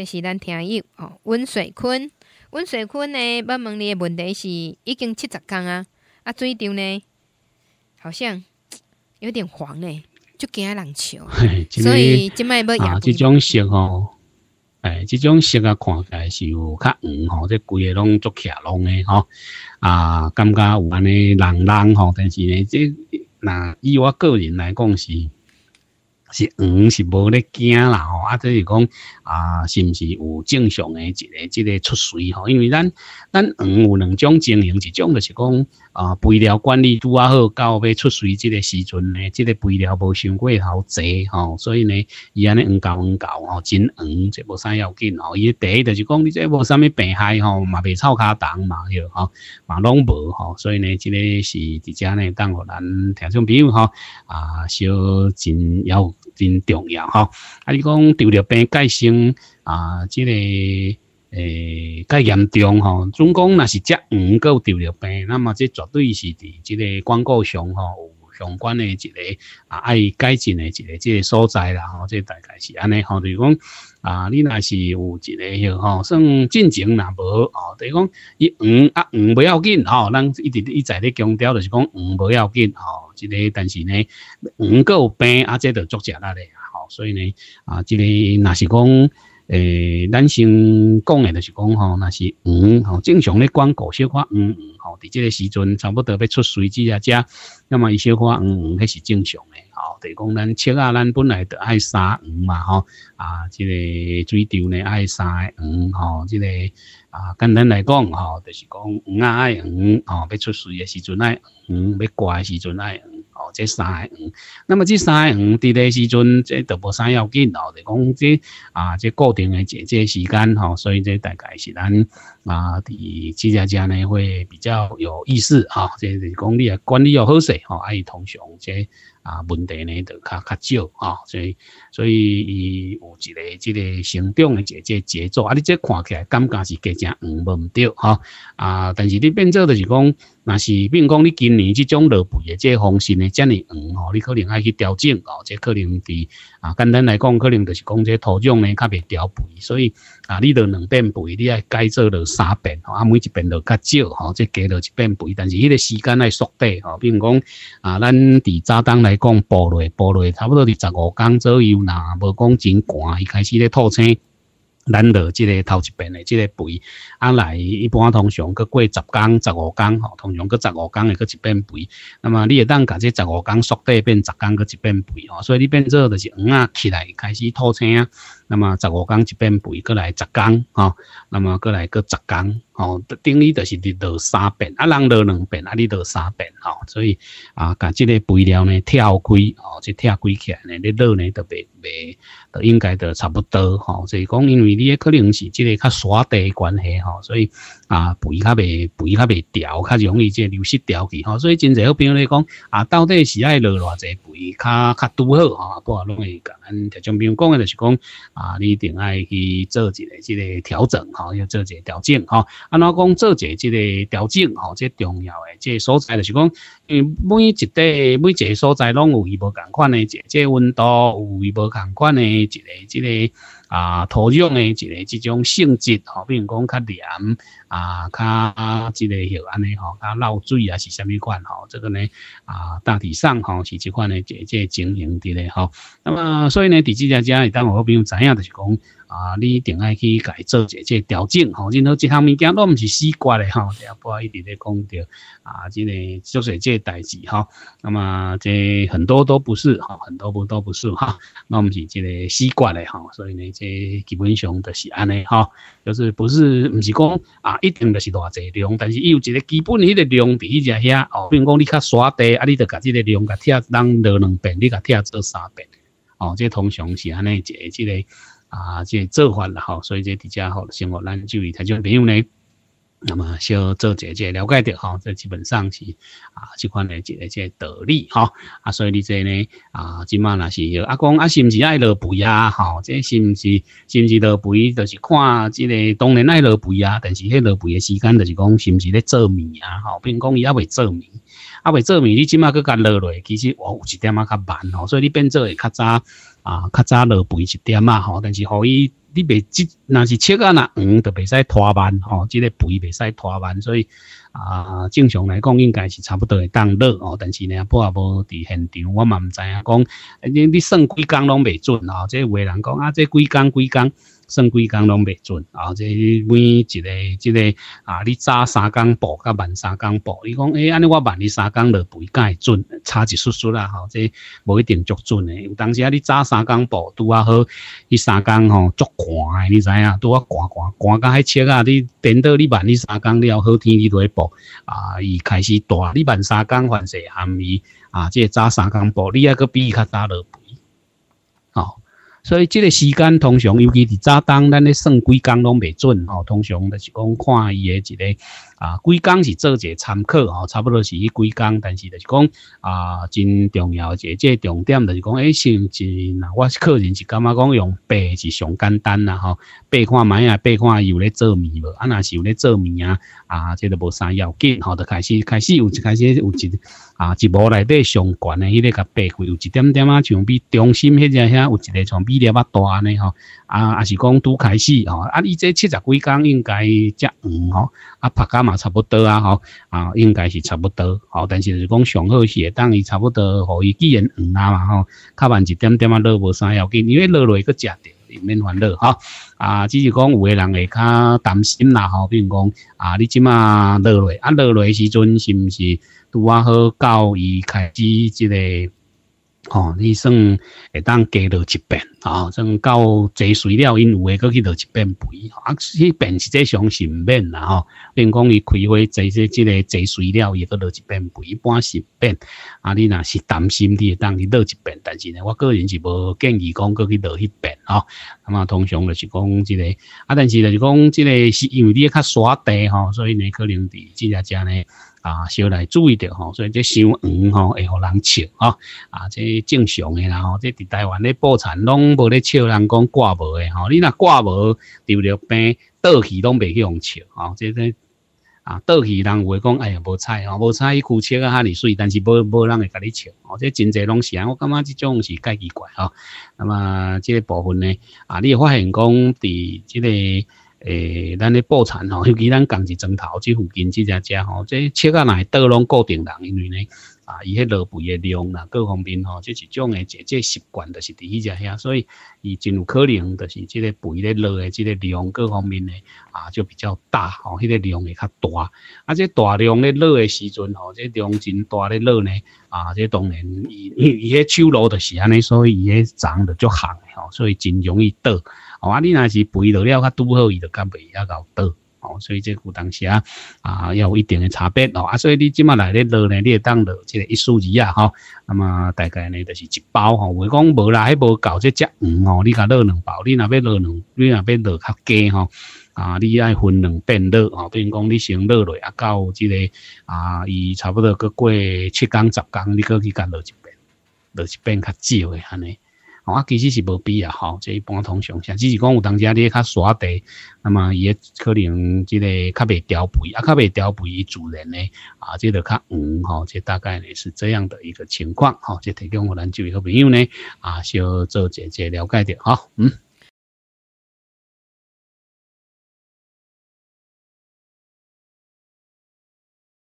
这是咱听友哦，温水坤，温水坤呢，要问你的问题是已经七十天啊，啊水场呢，好像 有点黄诶，就惊人笑，所以即摆要啊，这种色吼，哎，这种色啊，看起来是有较黄吼，这规个拢足起拢诶吼，啊，感觉有安尼人人吼，但是呢，这那以我个人来讲是。是黄是无咧惊啦吼，啊，即是讲啊，是毋是有正常诶一个即个出水吼？因为咱咱黄有两种经营，一种就是讲啊，肥料管理拄啊好，到要出水即个时阵呢，即个肥料无伤过头济吼，所以呢，伊安尼黄搞黄搞吼，真黄，即无啥要紧吼。伊第一就是讲，你即无啥物病害吼，嘛袂臭骹重嘛，哟吼，嘛拢无吼，所以呢，即个是伫遮呢，当互咱听众朋友吼啊，小真要。真重要吼！啊，你讲得了病改性啊，这个诶，改严重吼。总共若是只黄够得了病，那么这绝对是伫这个广告上吼相关的一个啊爱改进的一个即个所在啦吼。这大概是安尼吼，就是讲啊，你若是有一个迄吼，算进前若无吼，就是讲伊黄啊黄不要紧吼，咱一直一再咧强调就是讲黄不要紧吼。即个，但是呢，黄有病啊，这着足食力咧，吼，所以呢，啊，即个若是讲，诶，咱先讲诶，就是讲吼，若是黄吼，正常咧广告小可黄黄吼，伫即个时阵差不多要出水之啊，只，那么伊小可黄黄，迄是正常诶，吼，就是讲咱切啊，咱本来就爱三黄嘛，吼，啊，即个水稻呢爱三黄，吼，即个。啊，简单来讲，吼，就是讲黄啊爱黄，吼，要出水的时阵爱黄，要挂的时阵爱，这三个黄。那么这三个黄伫咧时阵，这都无啥要紧哦，就讲这啊，这固定的这这时间，吼，所以这大概是咱啊，伫企业家呢会比较有意思，哈，这是讲你啊管理要好势，吼，爱通常这。啊，问题呢就较较少啊，所以所以伊有一个即个成长的这这节奏啊，你这看起来感觉是加正黄无毋对哈啊，但是你变做就是讲。若是比如讲你今年即种落肥的这方式呢，遮尔黄吼，你可能爱去调整哦。这可能伫啊，简单来讲，可能就是讲这土壤呢较袂调肥，所以啊，你着两遍肥，你爱改做了三遍吼，啊，每一遍着较少吼，这加了一遍肥，但是迄个时间爱缩短吼。比如讲啊，咱伫早当来讲，播落播落差不多伫十五工左右，若无讲真寒，伊开始咧吐青。咱的即个头一遍的即个肥，啊来一般通常佮过十工、十五工吼，通常佮十五工会佮一遍肥。那么你会当甲这十五工缩短变十工佮一遍肥吼，所以你变做就是黄啊起来开始吐青啊。那么十五工一遍肥，过来十工吼，那么过来个十工吼，等于就是你落三遍，啊人落两遍，啊你落三遍吼，所以啊，甲即个肥料呢跳开吼，即跳开起来呢，你落呢特别袂。都应该都差不多吼，所以讲，因为你可能是即个较沙地关系吼，所以啊肥较袂肥较袂调，较容易即流失掉去吼，所以真侪好朋友来讲啊，到底是爱落偌济肥较较拄好吼，不拢会甲咱听众朋友讲诶，就是讲啊，你一定爱去做一个即个调整吼，要做一个调整吼，安怎讲做一个即个调整吼，即重要诶，即所在就是讲，因为每一块每一个所在拢有伊无同款的，即即温度有伊无同款的。一个，即个啊，土壤的一个即种性质吼，比如讲较黏啊，较即个许安尼吼，较漏水啊是虾米款吼？这个呢啊，大体上吼是即款的即即情形伫咧吼。那么所以呢，第几家家，当我好朋友知影就是讲。啊，你一定爱去改做这这调整吼，然后即项物件都毋是死瓜的吼，也不好一直咧讲着啊，这个就是这代志吼。那么这很多都不是吼，很多不都不是哈，那我们是这个死瓜的哈，所以呢，这基本上都是安尼哈，就是不是毋是讲啊，一定就是偌济量，但是伊有一个基本迄个量伫迄只遐哦，比如讲你较沙地啊，你著甲这个量甲贴当落两遍，你甲贴做三遍哦，这通常是安尼一个这个。啊，这做法啦吼，所以这底下好生活咱注意，他就朋友呢，那么小做姐姐了解着吼，这基本上是啊，这款的这个这道理吼，啊，所以你这呢啊，今嘛那是阿公啊，是不是爱落肥啊？吼，这是不是是不是落肥？就是看这个当然爱落肥啊，但是迄落肥的时间就是讲是不是咧做米啊？哈，比如讲伊还未做米，还未做米，你今嘛佮甲落落，其实我有一点仔较慢吼，所以你变做会较早。啊，较早落肥一点嘛吼，但是互伊你袂即若是切啊，若黄就袂使拖慢吼，即个肥袂使拖慢，所以啊，正常来讲应该是差不多会当落哦。但是呢，不也无伫现场，我嘛毋知影讲，你你算几工拢袂准吼，即有诶人讲啊，即几工几工。算几工拢袂准，啊！即每一个、即个啊，你早三工报，甲晚三工报，你讲诶，安尼我晚你三工落肥，敢会准？差一 chút chút 啦，吼，即无一定足准诶。有当时啊，你早三工报拄啊好，伊三工吼足寒诶，你知影？拄啊寒寒寒甲迄切啊，你等到你晚你三工了，好天气都会报啊，伊开始大，你晚三工反正含伊啊，即早三工报，你还佫比伊较早落。所以即个时间通常，尤其是早当，咱咧算几工拢袂准吼。通常就是讲看伊诶一个啊，几工是做一个参考吼，差不多是伊几工，但是就是讲啊，真重要一个即个重点就是讲，诶，甚至呐，我个人是感觉讲用白是上简单啦吼，白看买啊，白看有咧做面无，啊，若是有咧做面啊，啊，即个无啥要紧吼，就开始开始有一开始有一啊，一部内底上悬诶，迄个甲白开有一点点啊，像比中心迄只遐有一个像比粒仔大安尼吼，啊，啊是讲拄开始吼，啊，伊这七十几工应该才黄吼，啊，拍甲嘛差不多啊吼，啊，应该是差不多，吼，但是是讲上好是会当伊差不多，互伊既然黄啊嘛吼，较慢一点点啊落无啥要紧，因为落落去佫食着。免烦恼吼，啊，只是讲有诶人会较担心啦吼，比如讲啊，你即马落落，啊落落时阵是毋是拄啊好到伊开始即个？吼，你算会当加落一遍，吼，算到坐水了，因有诶搁去落一遍肥，啊，迄遍实际上是毋免啦，吼。比如讲伊开花坐即即个坐水了，伊搁落一遍肥，一般是免。啊，你若是担心，你会当去落一遍，但是呢，我个人是无建议讲搁去落一遍，吼。那么通常就是讲即个，啊，但是就是讲即个是因为你较沙地，吼，所以呢可能伫即只只呢。啊，小来注意着吼，所以这伤黄吼会互人笑吼，啊，这正常诶啦吼，这伫台湾咧报产拢无咧笑人讲挂无诶吼，你若挂无丢着病倒去拢袂去互笑吼，这个啊倒去人会讲哎呀无彩吼，无彩伊哭笑啊哈哩水，但是无无人会甲你笑吼，这真侪拢是啊，我感觉即种是介奇怪吼，那么这个部分呢啊，你会发现讲伫即个。诶，咱咧布产吼，尤其咱港一砖头即附近即只只吼，这切啊来倒拢固定人，因为呢，啊，伊迄落肥诶量啦，各方面吼，即一种诶即即习惯，就是伫迄只遐，所以伊真有可能，就是即个肥咧落诶即个量各方面诶啊，就比较大吼，迄个量会较大。啊，这大量咧落诶时阵吼，这量真大咧落呢，啊，这当然伊伊迄手路就是安尼，所以伊迄长得就行吼，所以真容易倒。哦，啊，你若是肥落了较拄好，伊就较袂遐够倒，哦，所以这有当时啊，啊，要有一定的差别，哦，啊，所以你即马来咧落呢，你会当落即个一数二啊，吼，那么大概呢，就是一包，吼，话讲无啦，迄无够即只黄，吼，你甲落两包，你若要落两，你若要落较加，吼，啊，你爱分两遍落，吼，比如讲你先落落啊，到即个啊，伊差不多个过七工十工，你搁去甲落一遍，落一遍较少诶，安尼。啊，其实是无必要吼，这一般通常下，只是讲有当时你较耍地，那么伊可能即个较袂调肥，啊，较袂调肥，自然呢啊，这个较黄吼，这大概呢是这样的一个情况吼，即提供我咱几位好朋友呢啊，小做姐姐了解点吼，嗯。